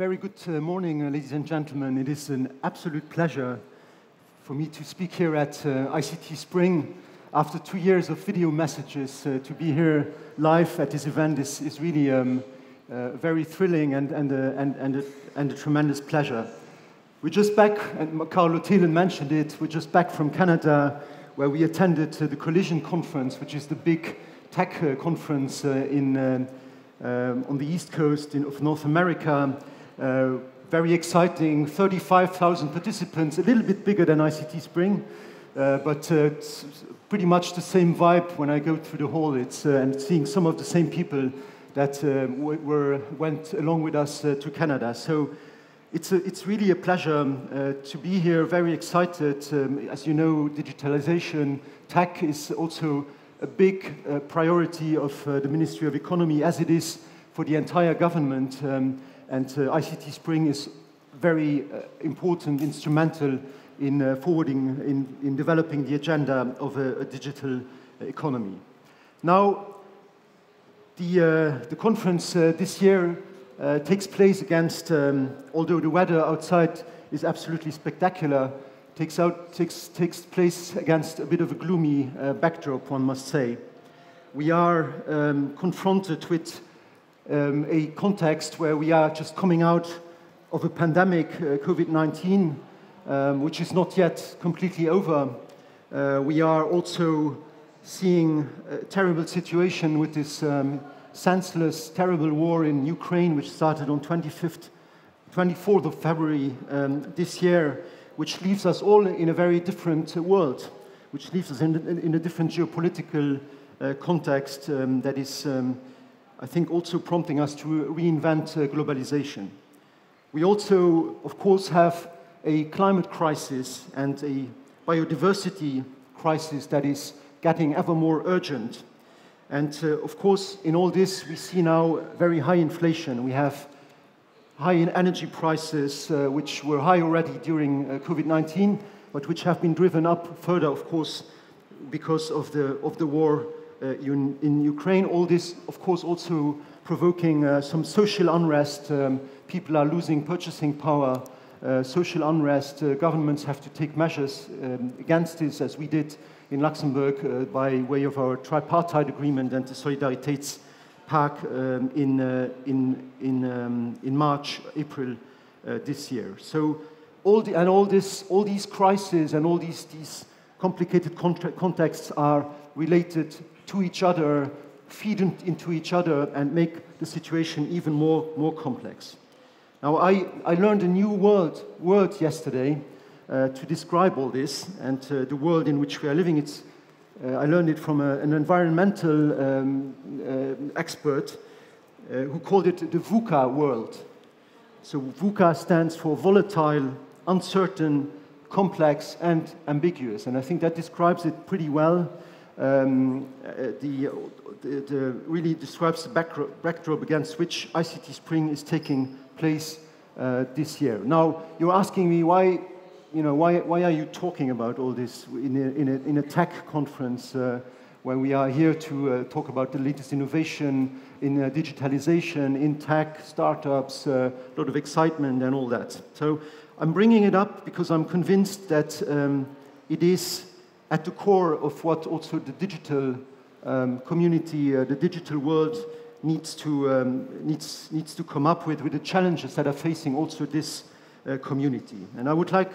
very good uh, morning, uh, ladies and gentlemen. It is an absolute pleasure for me to speak here at uh, ICT Spring. After two years of video messages, uh, to be here live at this event is, is really um, uh, very thrilling and, and, uh, and, and, a, and a tremendous pleasure. We're just back, and Carlo Thelen mentioned it, we're just back from Canada, where we attended the Collision Conference, which is the big tech conference in, um, on the east coast in, of North America. Uh, very exciting, 35,000 participants, a little bit bigger than ICT Spring, uh, but uh, it's pretty much the same vibe when I go through the hall. It's, uh, and seeing some of the same people that uh, were, went along with us uh, to Canada. So it's, a, it's really a pleasure um, to be here, very excited. Um, as you know, digitalization, tech is also a big priority of the Ministry of Economy, as it is for the entire government. Um, and uh, ICT Spring is very uh, important, instrumental in uh, forwarding, in, in developing the agenda of a, a digital economy. Now, the, the conference this year takes place against, um, although the weather outside is absolutely spectacular, takes, out, takes, takes place against a bit of a gloomy uh, backdrop, one must say. We are um, confronted with um, a context where we are just coming out of a pandemic, uh, COVID 19, um, which is not yet completely over. Uh, we are also seeing a terrible situation with this um, senseless, terrible war in Ukraine, which started on 25th, 24th of February um, this year, which leaves us all in a very different world, which leaves us in, in a different geopolitical uh, context um, that is um, I think also prompting us to reinvent uh, globalization. We also, of course, have a climate crisis and a biodiversity crisis that is getting ever more urgent. And uh, of course, in all this, we see now very high inflation. We have high energy prices, uh, which were high already during uh, COVID 19, but which have been driven up further, of course, because of the, of the war uh, in, in, Ukraine. All this, of course, also provoking uh, some social unrest. Um, people are losing purchasing power. Uh, social unrest. governments have to take measures um, against this, as we did in Luxembourg by way of our tripartite agreement and the Solidaritätspact um, in, in, in, um, in March, April this year. So all the, and all, this, all these crises and all these, these complicated contexts are related to each other, feed into each other, and make the situation even more, more complex. Now, I, I learned a new word, word yesterday uh, to describe all this and uh, the world in which we are living. It's, uh, I learned it from a, an environmental um, uh, expert uh, who called it the VUCA world. So, VUCA stands for volatile, uncertain, complex, and ambiguous. And I think that describes it pretty well um, uh, the, the, the, really describes the backdrop, against which ICT Spring is taking place uh, this year. Now, you're asking me why, you know, why, why are you talking about all this in a, in a, in a tech conference uh, where we are here to uh, talk about the latest innovation in uh, digitalization, in tech, startups, uh, a lot of excitement and all that. So I'm bringing it up because I'm convinced that um, it is at the core of what also the digital um, community, uh, the digital world needs to, um, needs, needs to come up with, with the challenges that are facing also this uh, community. And I would like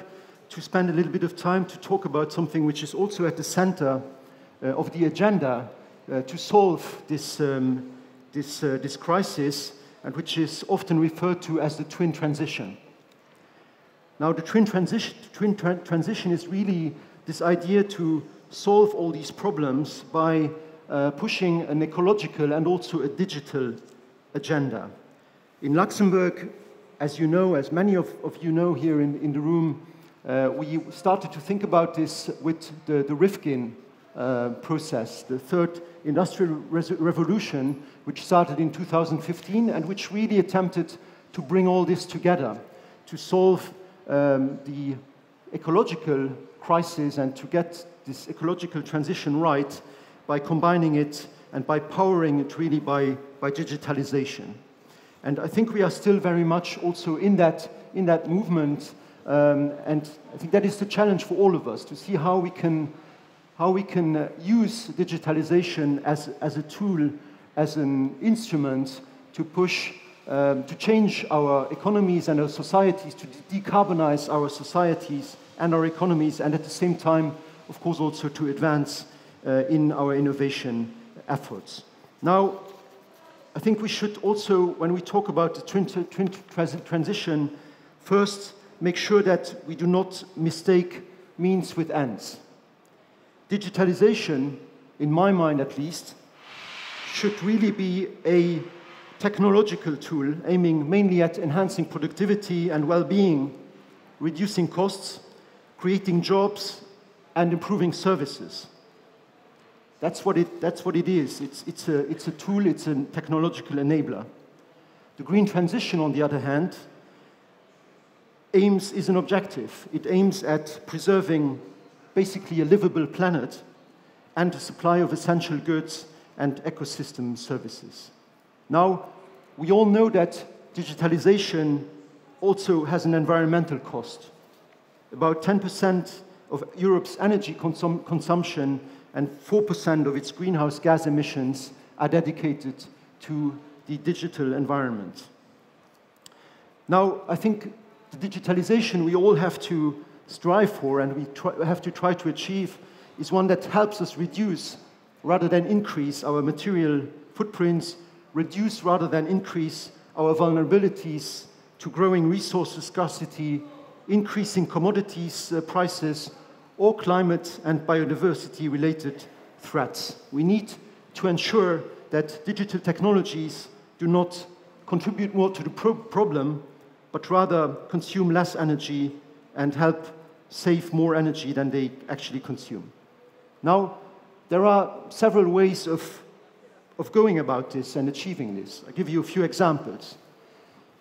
to spend a little bit of time to talk about something which is also at the center uh, of the agenda uh, to solve this, um, this, uh, this crisis, and which is often referred to as the twin transition. Now, the twin transition, twin tra transition is really this idea to solve all these problems by uh, pushing an ecological and also a digital agenda. In Luxembourg, as you know, as many of, of you know here in, in the room, uh, we started to think about this with the, the Rifkin uh, process, the third industrial revolution, which started in 2015 and which really attempted to bring all this together to solve um, the ecological crisis and to get this ecological transition right by combining it and by powering it really by, by digitalization. And I think we are still very much also in that, in that movement. Um, and I think that is the challenge for all of us to see how we can, how we can uh, use digitalization as, as a tool, as an instrument to push, um, to change our economies and our societies, to decarbonize our societies and our economies, and at the same time, of course, also to advance uh, in our innovation efforts. Now, I think we should also, when we talk about the transition, first make sure that we do not mistake means with ends. Digitalization, in my mind at least, should really be a technological tool aiming mainly at enhancing productivity and well being, reducing costs, creating jobs, and improving services. That's what it, that's what it is. It's, it's, a, it's a tool, it's a technological enabler. The green transition, on the other hand, aims is an objective. It aims at preserving basically a livable planet and a supply of essential goods and ecosystem services. Now, we all know that digitalization also has an environmental cost. About 10% of Europe's energy consum consumption and 4% of its greenhouse gas emissions are dedicated to the digital environment. Now, I think the digitalization we all have to strive for and we try, have to try to achieve is one that helps us reduce rather than increase our material footprints, reduce rather than increase our vulnerabilities to growing resource scarcity, increasing commodities uh, prices, or climate and biodiversity related threats. We need to ensure that digital technologies do not contribute more to the pro problem, but rather consume less energy and help save more energy than they actually consume. Now, there are several ways of, of going about this and achieving this. I'll give you a few examples.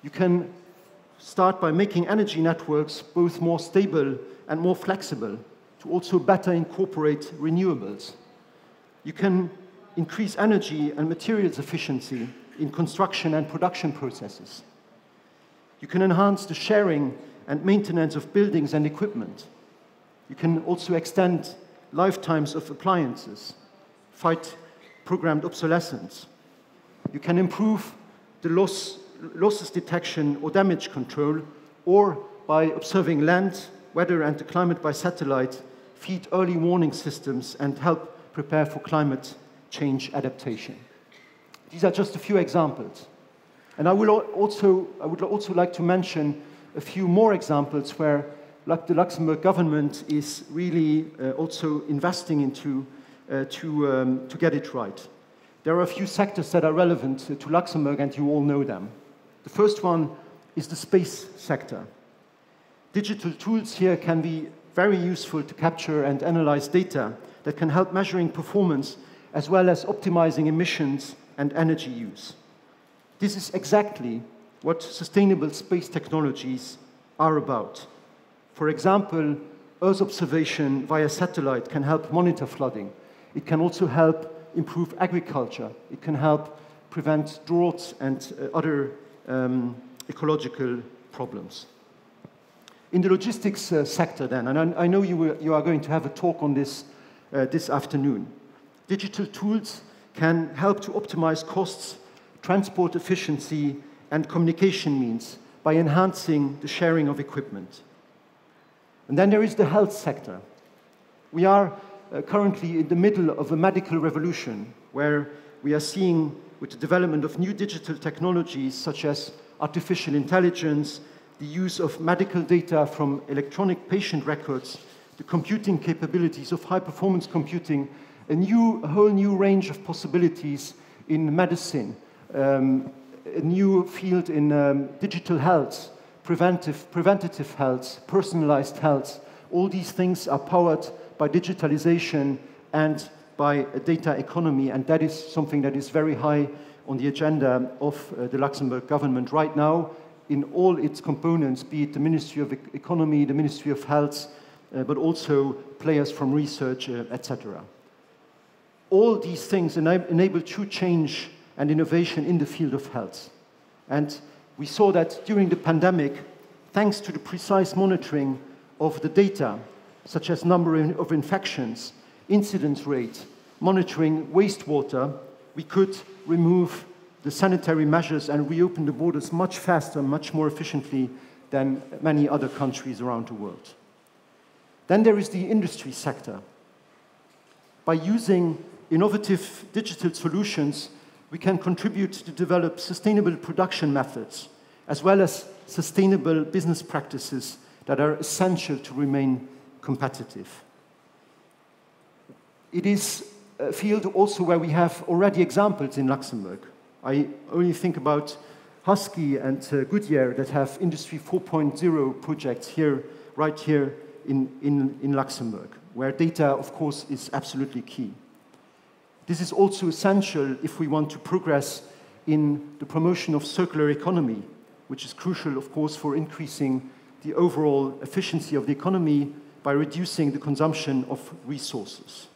You can start by making energy networks both more stable and more flexible to also better incorporate renewables. You can increase energy and materials efficiency in construction and production processes. You can enhance the sharing and maintenance of buildings and equipment. You can also extend lifetimes of appliances, fight programmed obsolescence. You can improve the loss, losses detection or damage control, or by observing land, weather, and the climate by satellite, feed early warning systems and help prepare for climate change adaptation. These are just a few examples. And I, will also, I would also like to mention a few more examples where the Luxembourg government is really uh, also investing into uh, to, um, to get it right. There are a few sectors that are relevant to Luxembourg, and you all know them. The first one is the space sector. Digital tools here can be very useful to capture and analyze data that can help measuring performance as well as optimizing emissions and energy use. This is exactly what sustainable space technologies are about. For example, Earth observation via satellite can help monitor flooding. It can also help improve agriculture. It can help prevent droughts and uh, other um, ecological problems. In the logistics uh, sector, then, and I, I know you, were, you, are going to have a talk on this uh, this afternoon, digital tools can help to optimize costs, transport efficiency, and communication means by enhancing the sharing of equipment. And then there is the health sector. We are uh, currently in the middle of a medical revolution where we are seeing, with the development of new digital technologies such as artificial intelligence, the use of medical data from electronic patient records, the computing capabilities of high performance computing, a, new, a whole new range of possibilities in medicine, um, a new field in um, digital health, preventive, preventative health, personalized health. All these things are powered by digitalization and by a data economy, and that is something that is very high on the agenda of uh, the Luxembourg government right now in all its components, be it the Ministry of Economy, the Ministry of Health, uh, but also players from research, uh, etc. All these things enable true change and innovation in the field of health. And we saw that during the pandemic, thanks to the precise monitoring of the data, such as number of infections, incidence rate, monitoring wastewater, we could remove the sanitary measures and reopen the borders much faster, much more efficiently than many other countries around the world. Then there is the industry sector. By using innovative digital solutions, we can contribute to develop sustainable production methods, as well as sustainable business practices that are essential to remain competitive. It is a field also where we have already examples in Luxembourg. I only think about Husky and uh, Goodyear that have Industry 4.0 projects here, right here in, in, in Luxembourg, where data, of course, is absolutely key. This is also essential if we want to progress in the promotion of circular economy, which is crucial, of course, for increasing the overall efficiency of the economy by reducing the consumption of resources.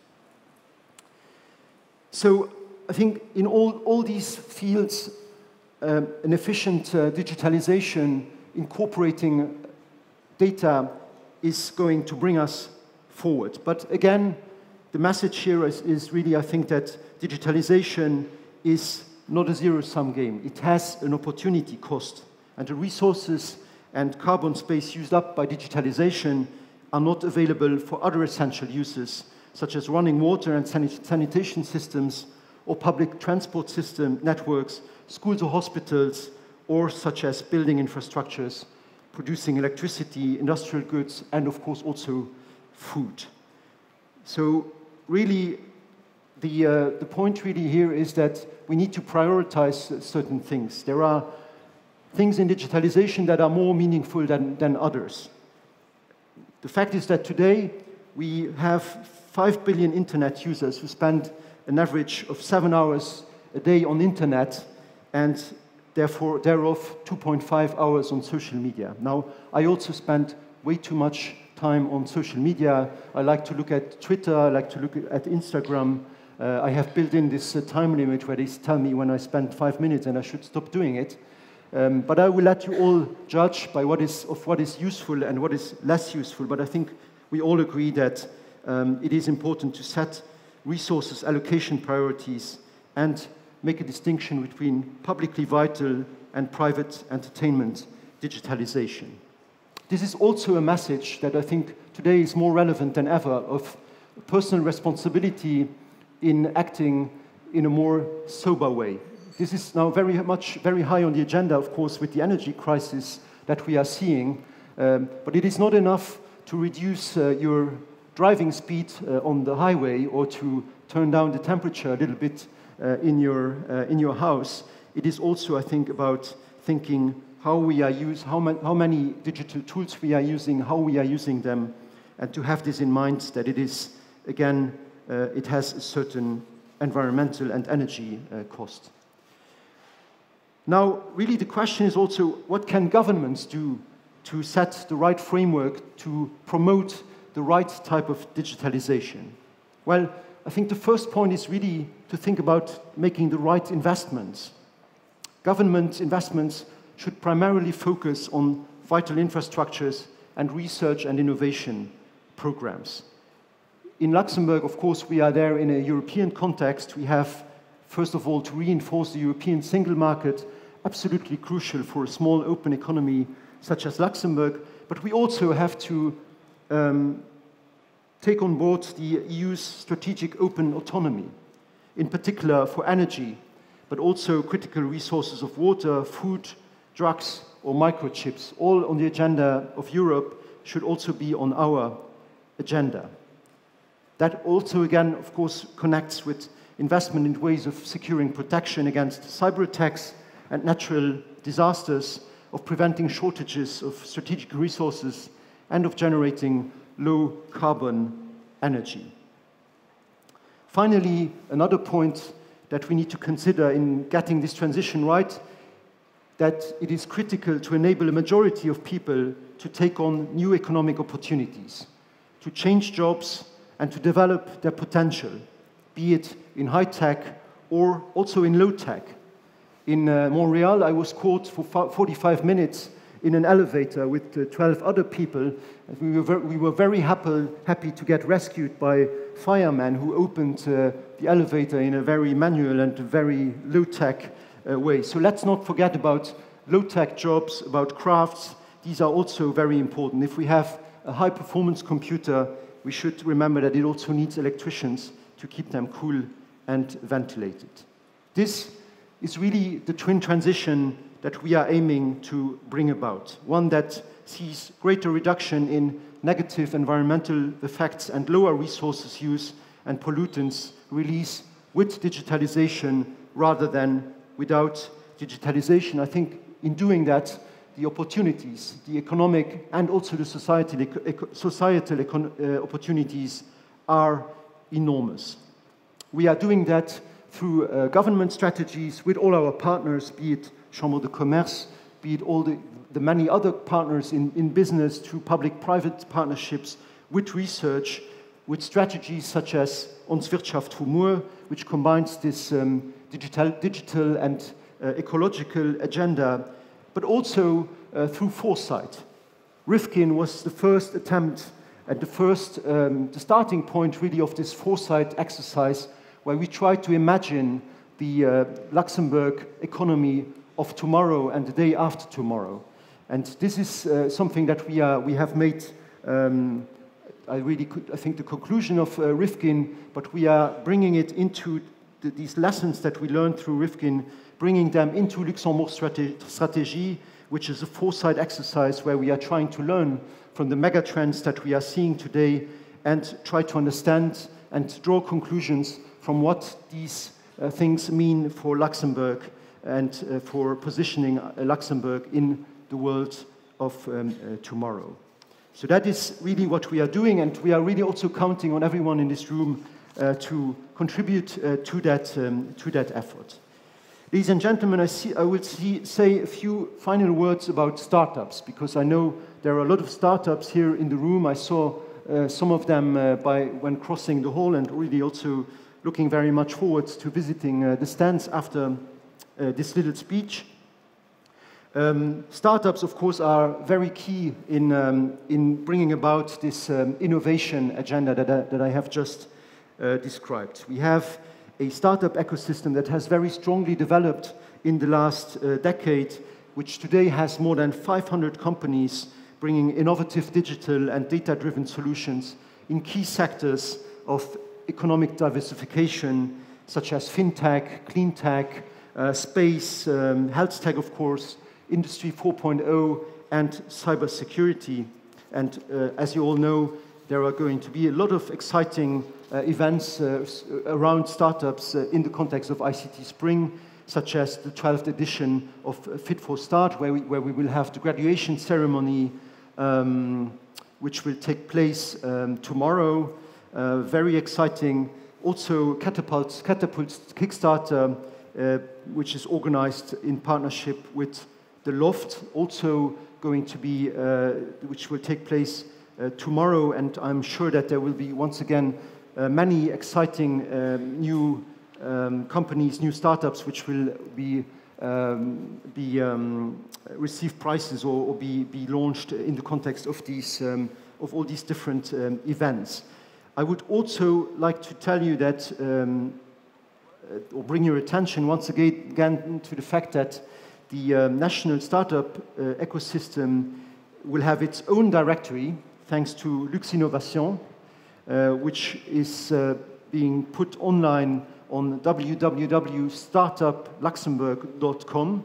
So I think in all, all these fields, um, an efficient uh, digitalization incorporating data is going to bring us forward. But again, the message here is, is really, I think, that digitalization is not a zero-sum game. It has an opportunity cost, and the resources and carbon space used up by digitalization are not available for other essential uses, such as running water and sanitation systems or public transport system networks, schools or hospitals, or such as building infrastructures, producing electricity, industrial goods, and of course also food. So really, the, uh, the point really here is that we need to prioritize certain things. There are things in digitalization that are more meaningful than, than others. The fact is that today we have 5 billion internet users who spend an average of seven hours a day on internet and therefore thereof 2.5 hours on social media. Now, I also spend way too much time on social media. I like to look at Twitter, I like to look at Instagram. Uh, I have built in this uh, time limit where they tell me when I spend five minutes and I should stop doing it. Um, but I will let you all judge by what is, of what is useful and what is less useful. But I think we all agree that um, it is important to set resources allocation priorities and make a distinction between publicly vital and private entertainment digitalization. This is also a message that I think today is more relevant than ever of personal responsibility in acting in a more sober way. This is now very much very high on the agenda, of course, with the energy crisis that we are seeing. Um, but it is not enough to reduce uh, your driving speed uh, on the highway or to turn down the temperature a little bit uh, in, your, uh, in your house. It is also, I think, about thinking how we are use, how, ma how many digital tools we are using, how we are using them, and to have this in mind that it is, again, uh, it has a certain environmental and energy uh, cost. Now, really the question is also, what can governments do to set the right framework to promote the right type of digitalization? Well, I think the first point is really to think about making the right investments. Government investments should primarily focus on vital infrastructures and research and innovation programs. In Luxembourg, of course, we are there in a European context. We have, first of all, to reinforce the European single market absolutely crucial for a small open economy such as Luxembourg, but we also have to um, take on board the EU's strategic open autonomy, in particular for energy, but also critical resources of water, food, drugs, or microchips, all on the agenda of Europe, should also be on our agenda. That also, again, of course, connects with investment in ways of securing protection against cyber attacks and natural disasters, of preventing shortages of strategic resources, and of generating low carbon energy. Finally, another point that we need to consider in getting this transition right that it is critical to enable a majority of people to take on new economic opportunities, to change jobs and to develop their potential, be it in high tech or also in low tech. In uh, Montreal, I was caught for 45 minutes in an elevator with uh, 12 other people. We were, ver- we were very happy, happy to get rescued by firemen who opened uh, the elevator in a very manual and very low tech uh, way. So let's not forget about low tech jobs, about crafts. These are also very important. If we have a high performance computer, we should remember that it also needs electricians to keep them cool and ventilated. This is really the twin transition that we are aiming to bring about, one that sees greater reduction in negative environmental effects and lower resources use and pollutants release with digitalization rather than without digitalization. I think in doing that, the opportunities, the economic and also the societal, societal uh, opportunities are enormous. We are doing that through uh, government strategies with all our partners, be it Chambre de Commerce, be it all the, the many other partners in, in business through public-private partnerships, with research, with strategies such as Ons Wirtschaft More, which combines this um, digital, digital and uh, ecological agenda but also uh, through foresight. Rifkin was the first attempt and the first, um, the starting point really of this foresight exercise where we try to imagine the uh, Luxembourg economy of tomorrow and the day after tomorrow. And this is uh, something that we, are, we have made, um, I really could, I think, the conclusion of uh, Rifkin, but we are bringing it into the, these lessons that we learned through Rifkin bringing them into Luxembourg strategy, which is a foresight exercise where we are trying to learn from the megatrends that we are seeing today and try to understand and draw conclusions from what these uh, things mean for Luxembourg and uh, for positioning uh, Luxembourg in the world of um, uh, tomorrow. So that is really what we are doing, and we are really also counting on everyone in this room uh, to contribute uh, to, that, um, to that effort. Ladies and gentlemen, I, see, I will see, say a few final words about startups because I know there are a lot of startups here in the room. I saw some of them by, when crossing the hall and really also looking very much forward to visiting uh, the stands after uh, this little speech. Um, startups, of course, are very key in, um, in bringing about this um, innovation agenda that I, that I have just uh, described. We have a startup ecosystem that has very strongly developed in the last uh, decade, which today has more than 500 companies bringing innovative digital and data-driven solutions in key sectors of economic diversification, such as fintech, clean tech, uh, space, um, health tech, of course, Industry 4.0, and cybersecurity. And uh, as you all know, there are going to be a lot of exciting uh, events uh, around startups uh, in the context of ICT Spring, such as the 12th edition of Fit for Start, where we, where we will have the graduation ceremony, um, which will take place um, tomorrow. Very exciting. Also, Catapult, Catapult's Kickstarter, uh, which is organized in partnership with the Loft, also going to be, uh, which will take place uh, tomorrow, and I'm sure that there will be once again uh, many exciting um, new um, companies, new startups, which will be um, be um, receive prizes or, or, be, be launched in the context of these um, of all these different um, events. I would also like to tell you that uh, or bring your attention once again, to the fact that the national startup uh, ecosystem will have its own directory thanks to Luxinnovation, uh, which is uh, being put online on www.startupluxembourg.com.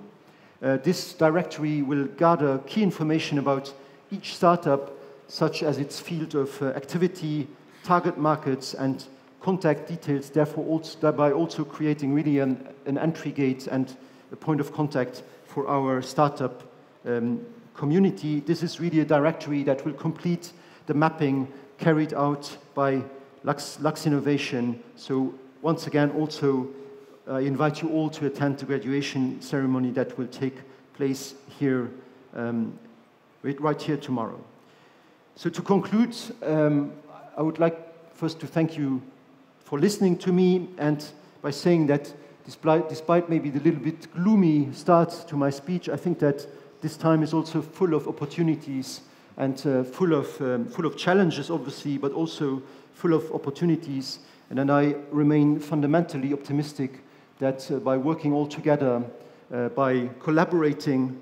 Uh, this directory will gather key information about each startup, such as its field of uh, activity, target markets, and contact details, therefore also, thereby also creating really an, an, entry gate and a point of contact for our startup um, community. This is really a directory that will complete the mapping carried out by Lux, Luxinnovation. So once again, also I invite you all to attend the graduation ceremony that will take place here, um, right here tomorrow. So to conclude, um, I would like first to thank you for listening to me and by saying that despite, despite maybe the little bit gloomy start to my speech, I think that this time is also full of opportunities and uh, full, of, um, full of challenges, obviously, but also full of opportunities. And then I remain fundamentally optimistic that uh, by working all together, uh, by collaborating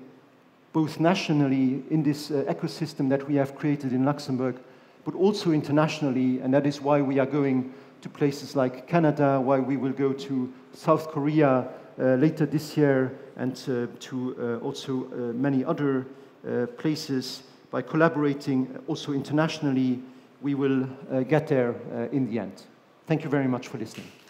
both nationally in this uh, ecosystem that we have created in Luxembourg, but also internationally, and that is why we are going to places like Canada, why we will go to South Korea uh, later this year, and uh, to uh, also uh, many other uh, places. By collaborating also internationally, we will get there in the end. Thank you very much for listening.